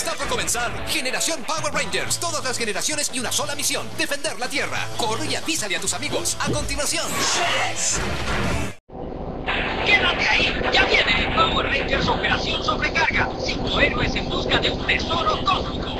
Está por comenzar Generación Power Rangers. Todas las generaciones y una sola misión. Defender la Tierra. Corre y avísale a tus amigos. A continuación. ¡Quédate ahí! ¡Ya viene! Power Rangers Operación Sobrecarga. Cinco héroes en busca de un tesoro cósmico.